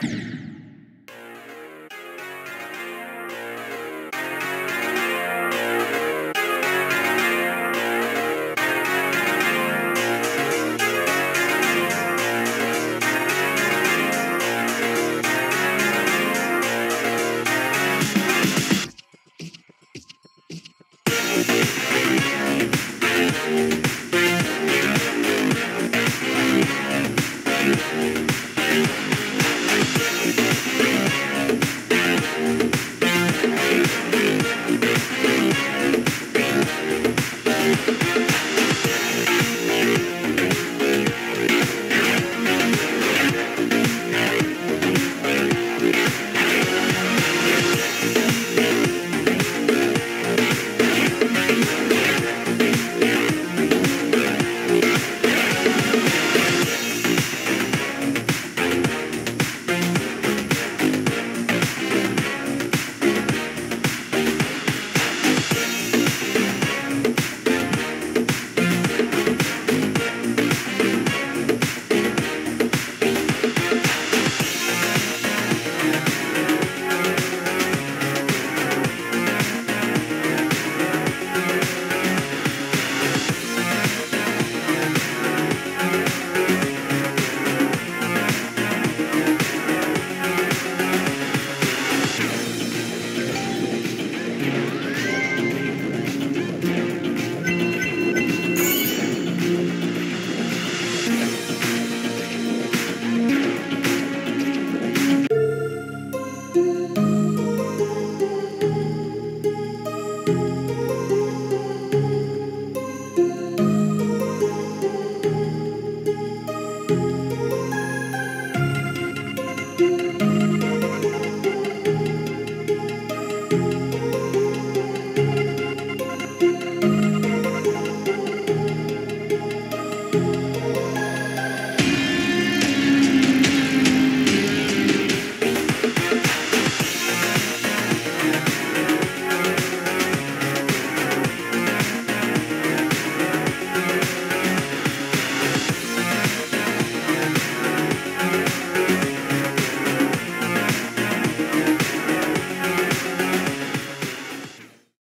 Thank